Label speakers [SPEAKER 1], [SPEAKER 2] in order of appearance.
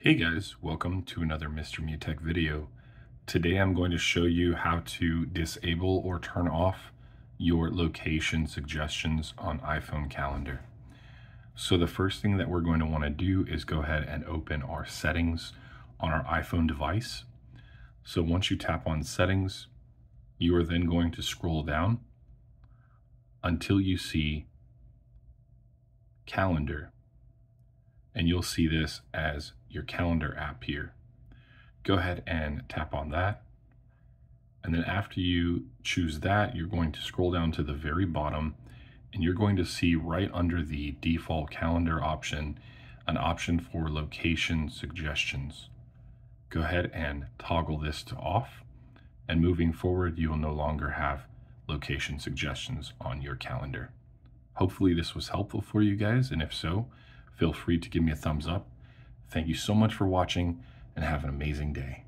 [SPEAKER 1] Hey guys, welcome to another Mr. Mew Tech video. Today I'm going to show you how to disable or turn off your location suggestions on iPhone calendar. So the first thing that we're going to want to do is go ahead and open our settings on our iPhone device. So once you tap on settings, you are then going to scroll down until you see calendar and you'll see this as your calendar app here. Go ahead and tap on that. And then after you choose that, you're going to scroll down to the very bottom and you're going to see right under the default calendar option, an option for location suggestions. Go ahead and toggle this to off and moving forward, you will no longer have location suggestions on your calendar. Hopefully this was helpful for you guys, and if so, feel free to give me a thumbs up. Thank you so much for watching, and have an amazing day.